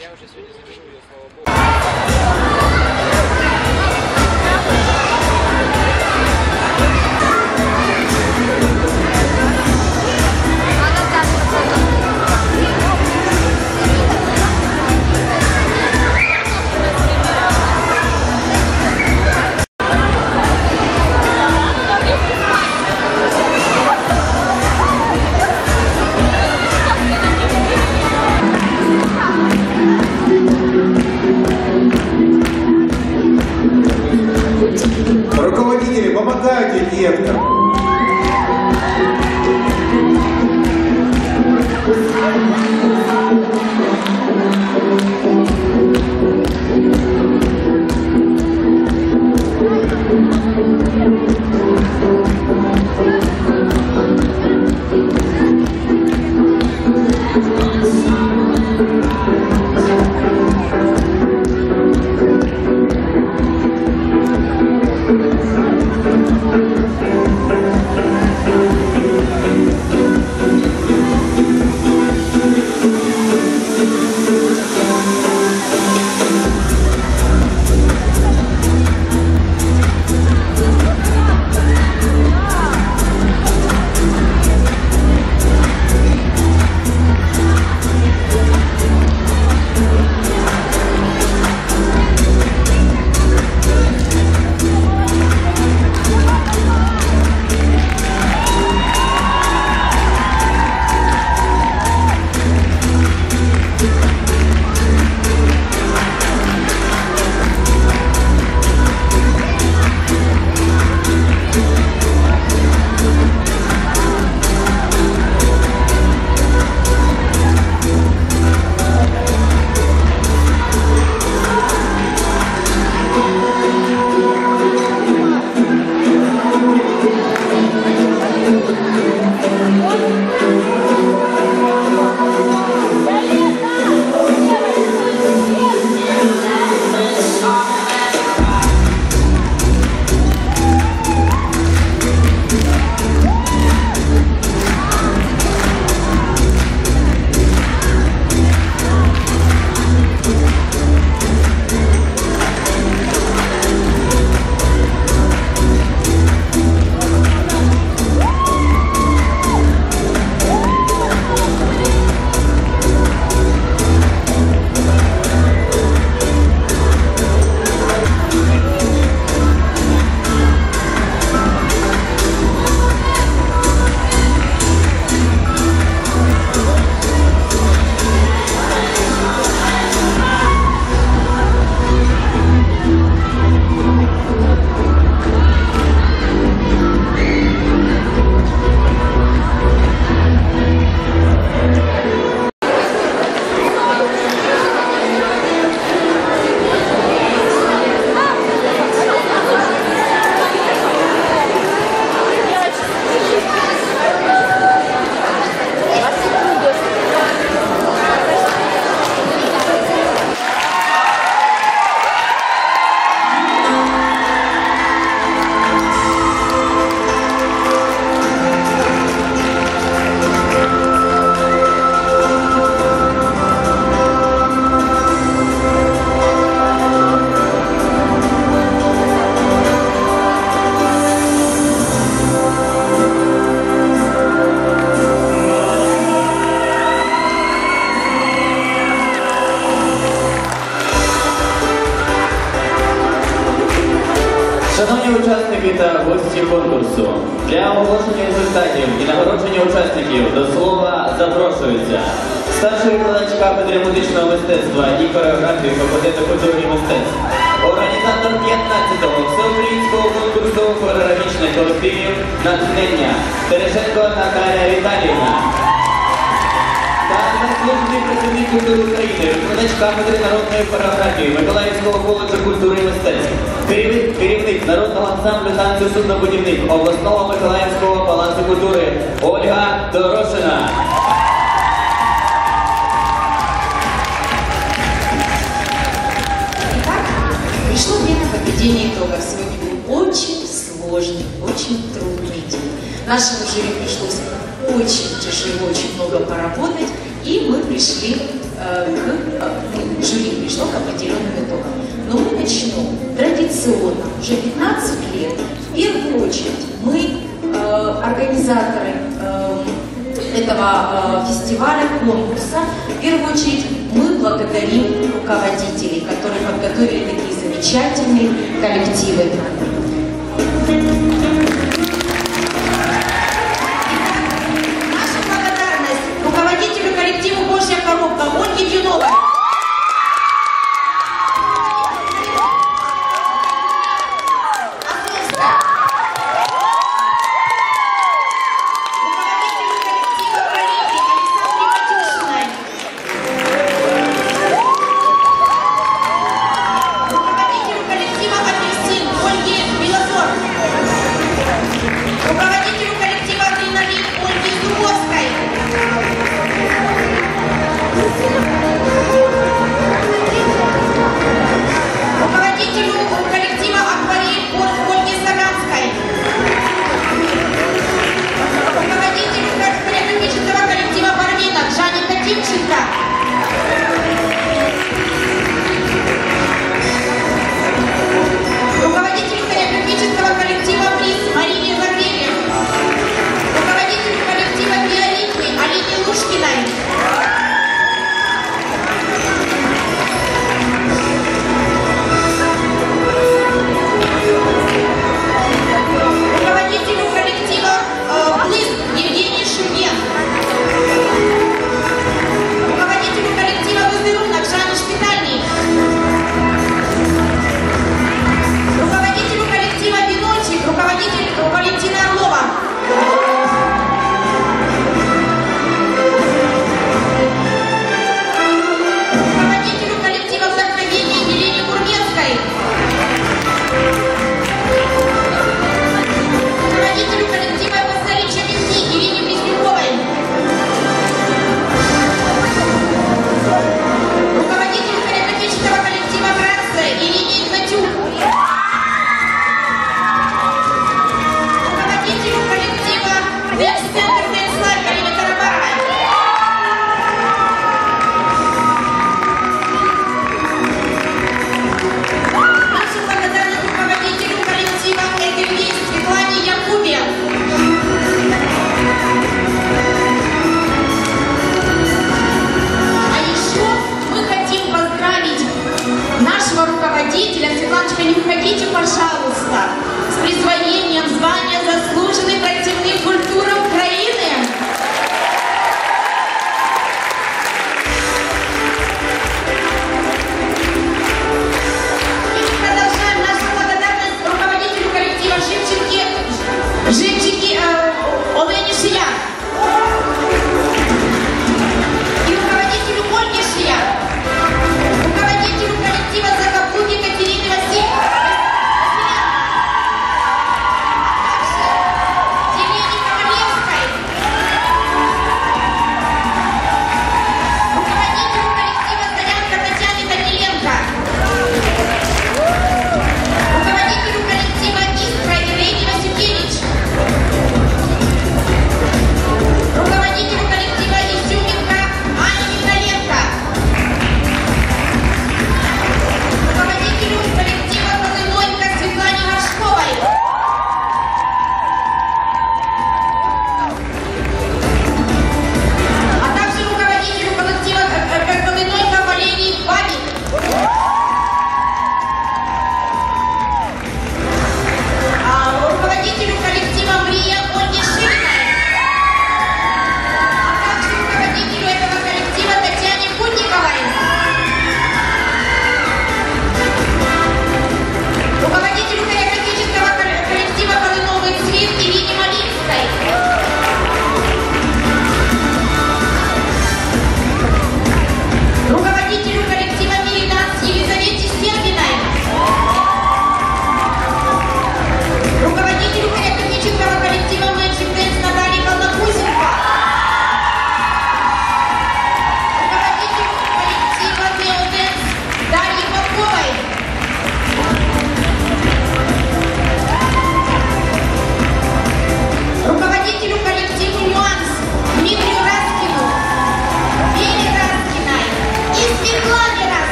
Я уже сегодня заберу ее, слава богу. Кафедри музичного мистецтва і хореографії факультету культури мистецтв, організатор 15-го всеукраїнського конкурсу хореографічних колективів натхнення Терешенко Наталія Віталіївна. Та заслужений працівник культури України, викладач кафедри народної хореографії Миколаївського коледжу культури і мистецтв, керівник, керівник народного ансамблю танцю суднобудівник обласного Миколаївського палацу культури Ольга Дорошина. Пришло время подведения итогов. Сегодня был очень сложный очень трудный день. Нашему жюри пришлось очень тяжело, очень много поработать, и мы пришли э, э, жюри пришло к определенным итогам. Но мы начнем традиционно, уже 15 лет. В первую очередь мы, э, организаторы э, этого э, фестиваля, конкурса, в первую очередь мы благодарим руководителей, которые подготовили такие замечательные коллективы. Наша благодарность руководителю коллектива «Божья коробка» Ольге Юновой.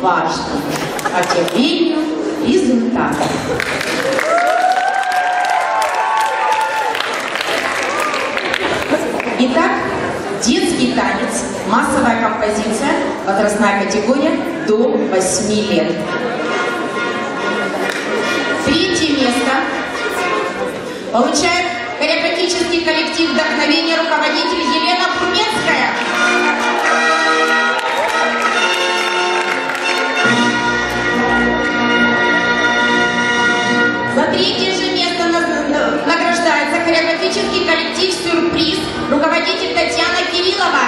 Важно. Хотя вельмі результат. Итак, детский танец, массовая композиция, возрастная категория до 8 лет. Третье место получает хореографический коллектив «Вдохновение» руководитель Елена Кумецкая. Третье же место на- на- награждается хореографический коллектив «Сюрприз» руководитель Татьяна Кириллова.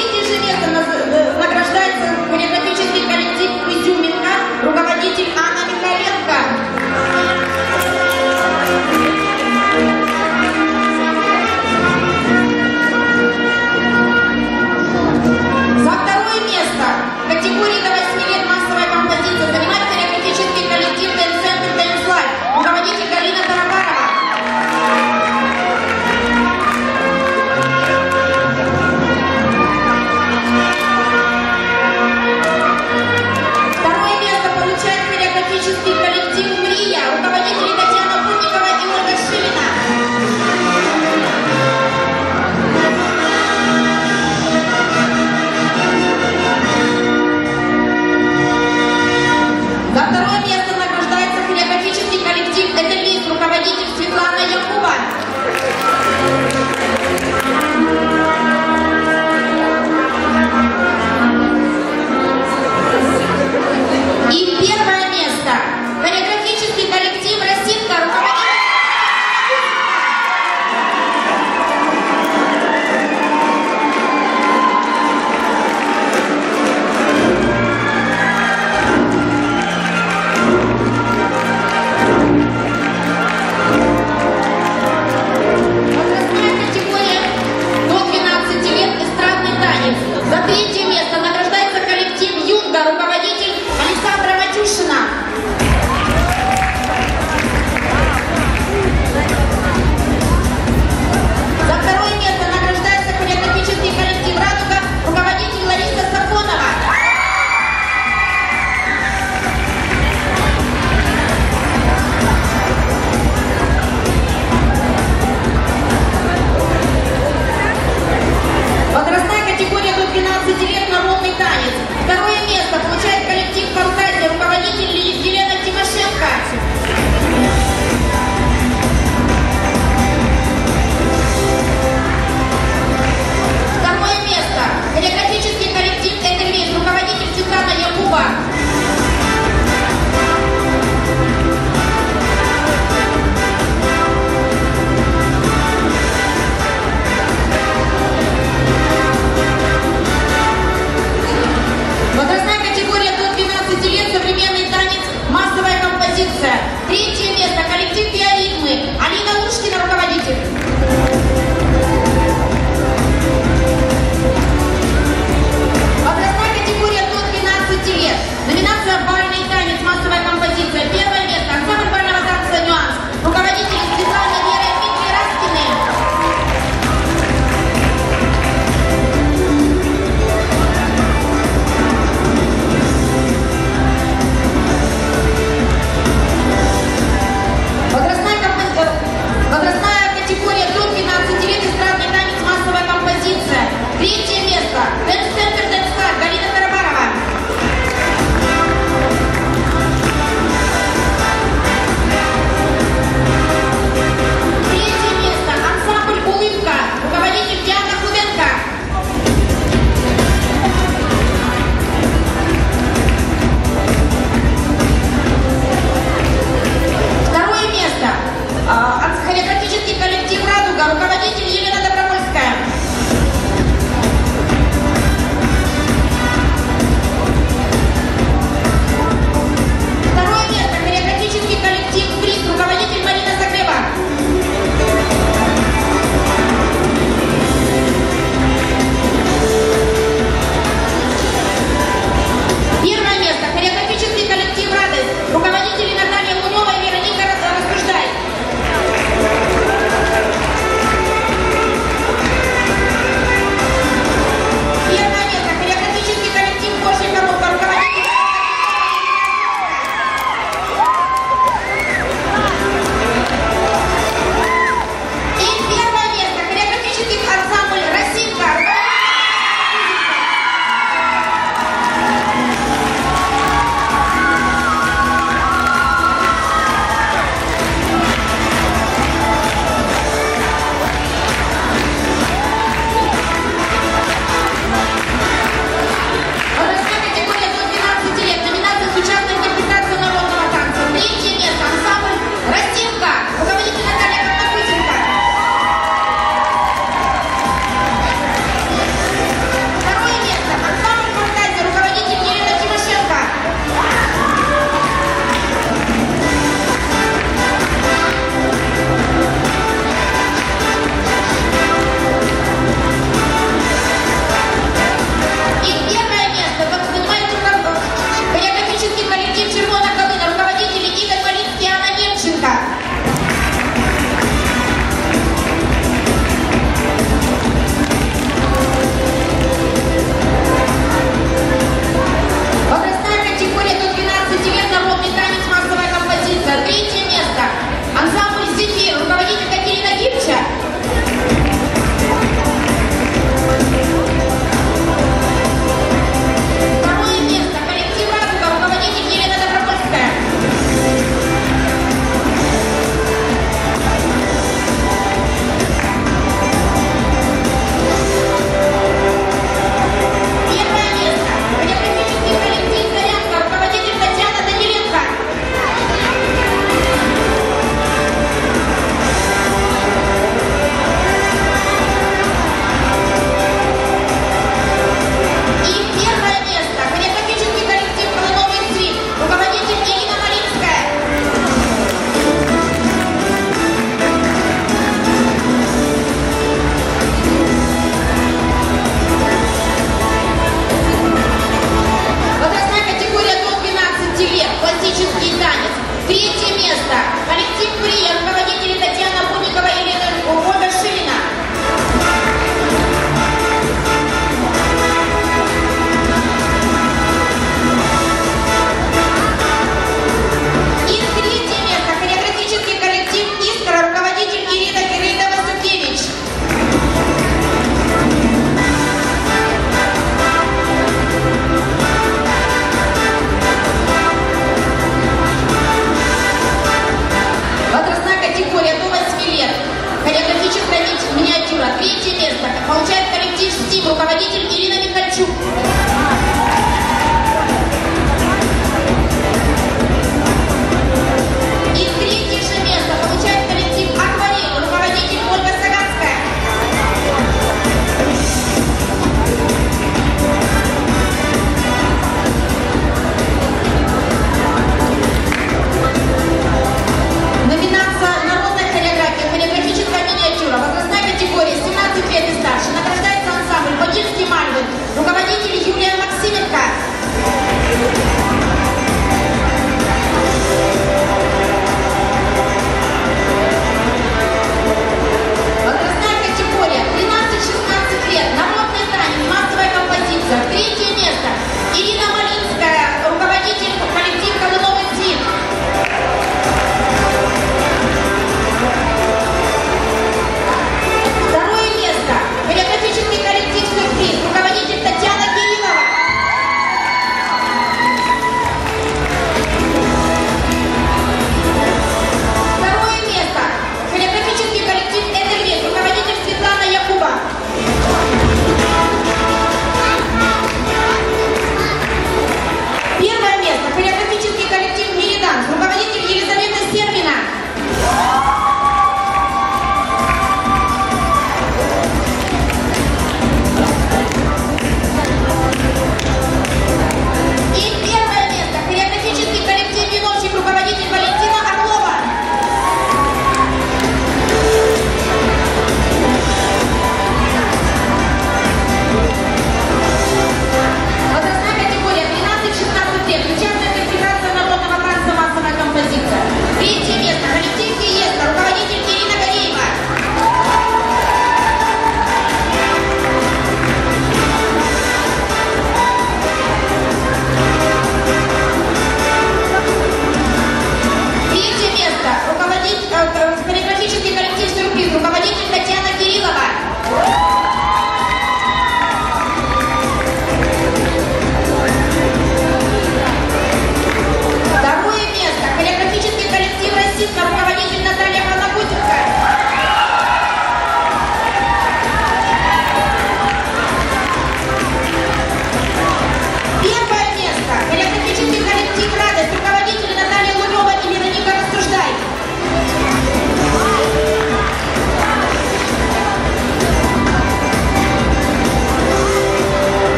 Э, награждается хореографический коллектив «Изюминка» руководитель Анна Михаленко.